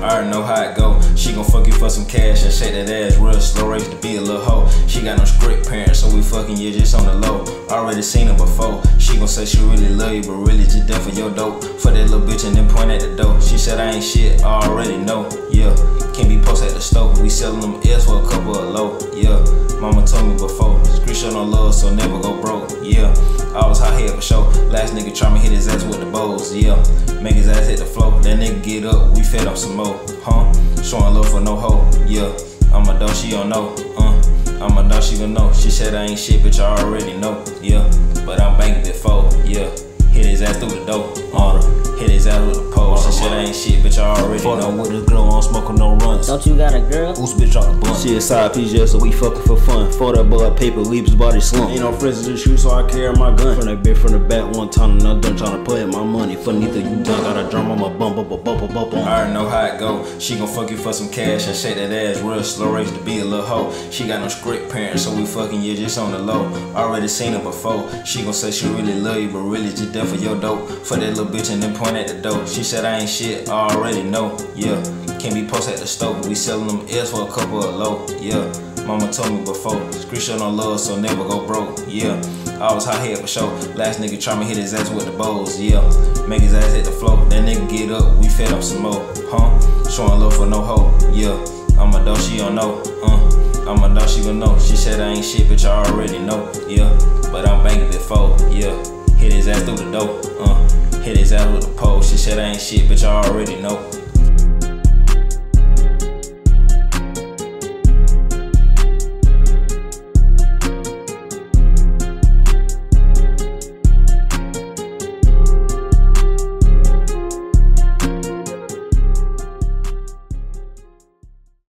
I already know how it go. She gon' fuck you for some cash and shake that ass real slow race to be a little hoe. She got no script parents, so we fucking you just on the low. Already seen her before. She gon' say she really love you, but really just there for your dope. For that little bitch and then point at the door. She said I ain't shit, I already know. Yeah, can't be post at the stove. We sellin' them L's for a couple of low. Yeah, mama told me before. Screenshot on love, so never go broke. Yeah, I was hot head for sure. Last nigga try me hit his ass with the bows. Yeah, make his ass hit the floor. That nigga get up, we fed up some more. Huh? Showing love for no hoe. Yeah, I'm a dog, she don't know. Uh, I'm a dog, she gon' know. She said I ain't shit, bitch, I already know. Yeah, but I'm banking before. Yeah, hit his ass through the door. Uh, hit his ass with the pole. She said I ain't shit, bitch, I already Fuck know. with this girl, I don't no runs. Don't you got a girl? Who's bitch on the blunt? She a side piece just so we fucking for fun. For that boy paper leaves body slump. Ain't no friends to shoot, so I carry my gun. From that bitch from the back one time, and I'm done trying to put in my money. For neither you done, got a drum, I'm a bump, up, up, up, up, up, I already know how it go. She gon' fuck you for some cash and shake that ass real slow race to be a little hoe. She got no script parents, so we fucking you just on the low. Already seen her before. She gon' say she really love you, but really just there for your dope. For that little bitch and then point at the dope. She said I ain't shit, I already know. Yeah, can't be post at the stove. We selling them L's for a couple of low. Yeah, mama told me before. Screenshot on love, so never go broke. Yeah. I was hot head for sure. Last nigga try me hit his ass with the bows, yeah. Make his ass hit the floor. That nigga get up, we fed up some more, huh? Showing love for no hoe, yeah. I'm a dog, she don't know, uh. I'm a dog, she gon' know. She said I ain't shit, bitch, I already know, yeah. But I'm banking before, yeah. Ass through the door, uh. Hit his ass with the pole. She said I ain't shit, but y'all already know,